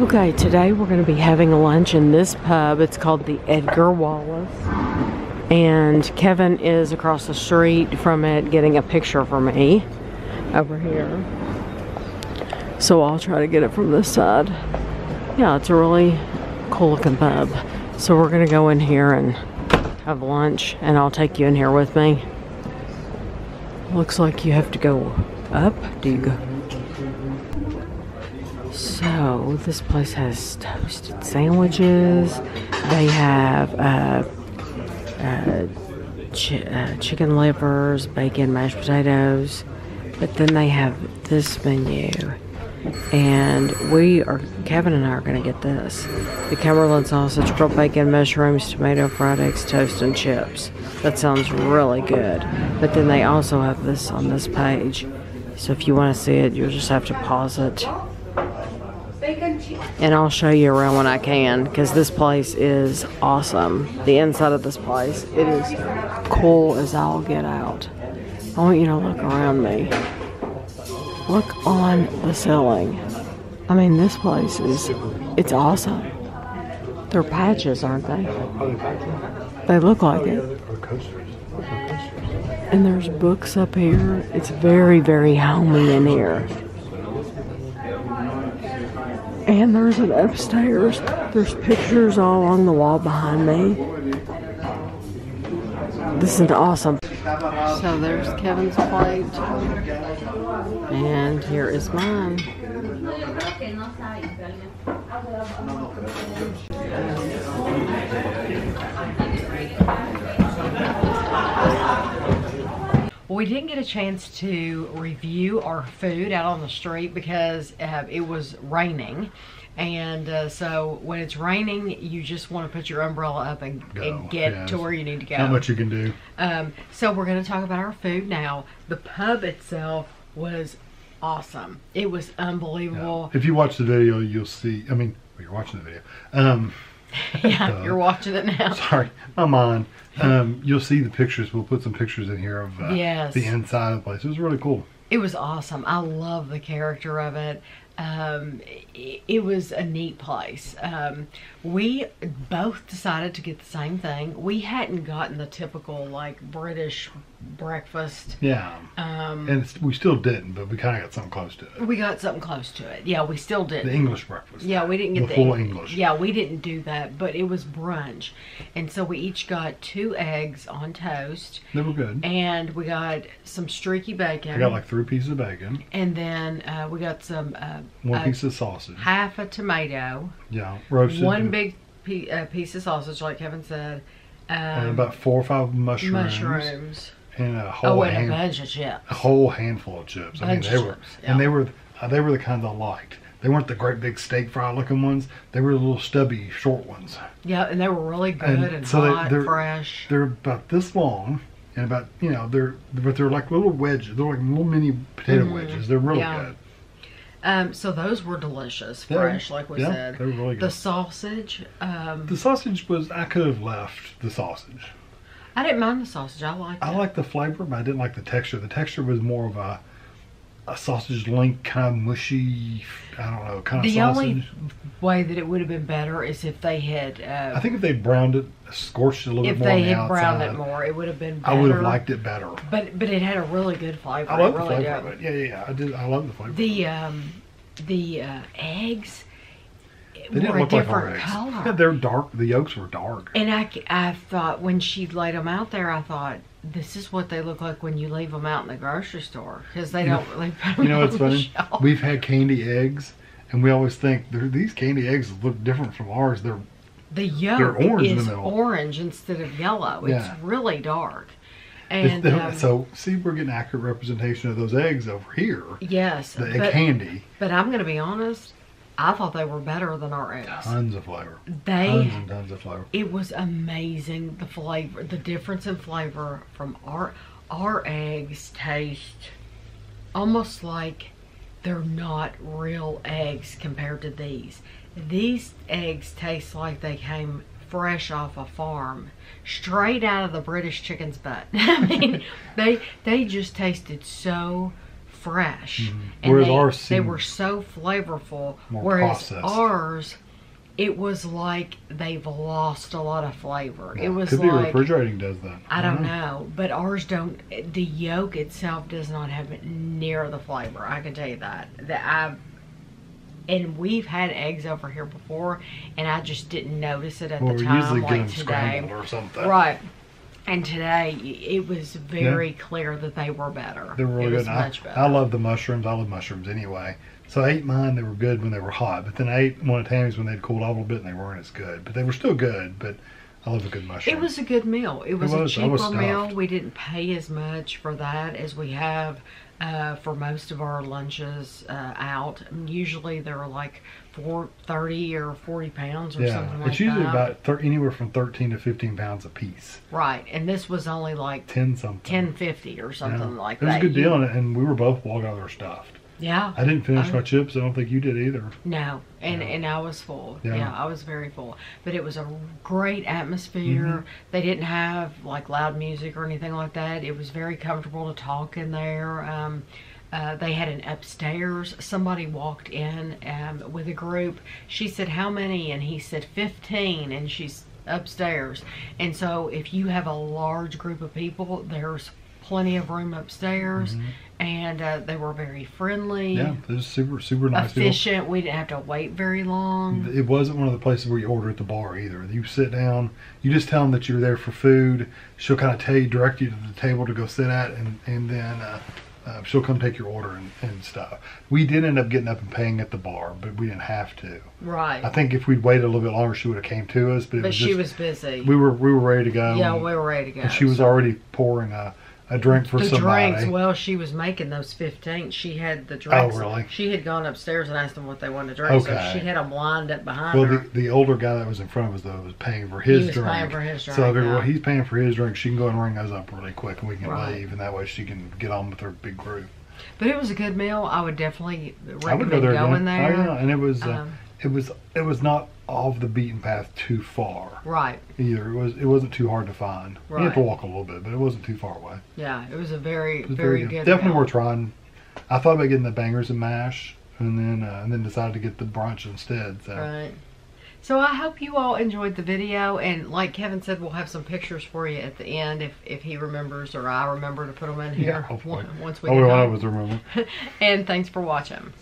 Okay, today we're going to be having a lunch in this pub. It's called the Edgar Wallace. And Kevin is across the street from it getting a picture for me over here. So I'll try to get it from this side. Yeah, it's a really cool looking pub. So we're going to go in here and have lunch and I'll take you in here with me. Looks like you have to go up. Do you go? So this place has toasted sandwiches. They have uh, uh, chi uh, chicken livers, bacon, mashed potatoes. But then they have this menu. And we are, Kevin and I are going to get this. The Cumberland sausage, grilled bacon, mushrooms, tomato, fried eggs, toast, and chips. That sounds really good. But then they also have this on this page. So if you want to see it, you'll just have to pause it and I'll show you around when I can because this place is awesome. The inside of this place, it is cool as I'll get out. I want you to look around me. Look on the ceiling. I mean, this place is, it's awesome. They're patches, aren't they? They look like it. And there's books up here. It's very, very homey in here. And there's an upstairs. There's pictures all on the wall behind me. This is awesome. So there's Kevin's plate. And here is mine. We didn't get a chance to review our food out on the street because uh, it was raining. And uh, so when it's raining, you just want to put your umbrella up and, and get yes. to where you need to go. How much you can do. Um, so we're going to talk about our food now. The pub itself was awesome. It was unbelievable. Yeah. If you watch the video, you'll see. I mean, well, you're watching the video. Um, yeah, uh, you're watching it now. Sorry, I'm on. Um, you'll see the pictures. We'll put some pictures in here of uh, yes. the inside of the place. It was really cool. It was awesome. I love the character of it um, it, it, was a neat place. Um, we both decided to get the same thing. We hadn't gotten the typical like British breakfast. Yeah. Um, and we still didn't, but we kind of got something close to it. We got something close to it. Yeah, we still did. The English breakfast. Yeah, we didn't get the, the full English. Yeah, we didn't do that, but it was brunch, and so we each got two eggs on toast. They were good. And we got some streaky bacon. I got like three pieces of bacon. And then uh, we got some. Uh, one piece of sausage. Half a tomato. Yeah, roasted. One big uh, piece of sausage, like Kevin said. Um, and about four or five mushrooms. Mushrooms. And a whole oh, and hand, a bunch of chips. A whole handful of chips. I mean, they were, yeah. and they were, uh, they were the kind I liked. They weren't the great big steak fry looking ones. They were the little stubby, short ones. Yeah, and they were really good and, and so hot, they, are fresh. They're about this long, and about you know they're but they're like little wedges. They're like little mini potato mm-hmm. wedges. They're really yeah. good. Um, so those were delicious, fresh, yeah, like we yeah, said. They were really good. The sausage. Um, the sausage was. I could have left the sausage. I didn't mind the sausage. I liked. I like the flavor, but I didn't like the texture. The texture was more of a a sausage link, kind of mushy. I don't know, kind of the sausage. only way that it would have been better is if they had. Uh, I think if they browned it, scorched it a little bit more. If they had browned it more, it would have been. better. I would have liked it better. But but it had a really good flavor. I love the really flavor of it. Yeah, yeah, yeah. I did. I love the flavor. The um, the uh, eggs. They didn't look like our eggs. Color. Yeah, they're dark. The yolks were dark. And I, I thought when she laid them out there, I thought this is what they look like when you leave them out in the grocery store because they don't really put them You know what's funny? Shelf. We've had candy eggs, and we always think these candy eggs look different from ours. They're the yolk orange is in orange instead of yellow. Yeah. It's really dark. And um, so, see, we're getting accurate representation of those eggs over here. Yes, the but, candy. But I'm going to be honest. I thought they were better than our eggs. Tons of flavor. They tons and tons of flavor. It was amazing the flavor, the difference in flavor from our our eggs taste almost like they're not real eggs compared to these. These eggs taste like they came fresh off a farm, straight out of the British chicken's butt. I mean, they they just tasted so fresh, Mhm. and Whereas they, ours they were so flavorful. whereas processed. ours, it was like they've lost a lot of flavor. It was Could be like refrigerating does that. I don't know, but ours don't. The yolk itself does not have near the flavor. I can tell you that. That I and we've had eggs over here before, and I just didn't notice it at Well, the time, usually get like them today. scrambled or something. Right. And today, it was very clear that they were better. They were really it good. I, better. I love the mushrooms. I love mushrooms anyway. So I ate mine. They were good when they were hot. But then I ate one of Tami's when they'd cooled off a little bit and they weren't as good. But they were still good. But I love a good mushroom. It was a good meal. It was, was. a I was meal. We didn't pay as much for that as we have uh, for most of our lunches uh, out. And usually they're like 30 or forty pounds or yeah. something like that. It's usually about thir- anywhere from 13 to 15 pounds a piece. right, and this was only like 10 something. ten fifty or something Yeah. like that. It was that. a good deal. And, and we were both walking out there stuffed. Yeah. I didn't finish Oh. my chips. I don't think you did either. No, and Yeah. and I was full. Yeah. Yeah. I was very full. But it was a great atmosphere. Mm-hmm. They didn't have like loud music or anything like that. It was very comfortable to talk in there. Um, uh, they had an upstairs. Somebody walked in um, with a group. She said, "How many?" And he said, 15. And she's upstairs. And so, if you have a large group of people, there's plenty of room upstairs. And uh, they were very friendly. Yeah. It was super, super nice. people. efficient. We didn't have to wait very long. It wasn't one of the places where you order at the bar either. You sit down, you just tell them that you're there for food. She'll kind of tell you, direct you to the table to go sit at, and and then uh, uh, she'll come take your order and, and stuff. We did end up getting up and paying at the bar, but we didn't have to. Right. I think if we'd waited a little bit longer, she would have came to us. But, but was she just, was busy. we were we were ready to go. yeah, and, we were ready to go. and she was so- already pouring a, a drink for the somebody. drinks. Well, she was making those 15. She had the drinks. Oh, really? She had gone upstairs and asked them what they wanted to drink. Okay. So she had them lined up behind Well, her. the, the older guy that was in front of us though was paying for his was drink. paying for his So drink, figured, well, he's paying for his drink. She can go and ring those up really quick, and we can Right. leave, and that way she can get on with her big group. but it was a good meal. I would definitely I would recommend go there going again. there. Oh, yeah, and it was uh, Um, it was it was not off the beaten path too far Right. either. It was it wasn't too hard to find. Right. You have to walk a little bit, but it wasn't too far away. Yeah. It was a very, was very, good. Definitely worth trying. I thought about getting the bangers and mash, and then uh, and then decided to get the brunch instead. So Right. So I hope you all enjoyed the video, and like Kevin said, we'll have some pictures for you at the end if if he remembers or I remember to put them in yeah, here hopefully. once we Oh, well, I was remember. And thanks for watching.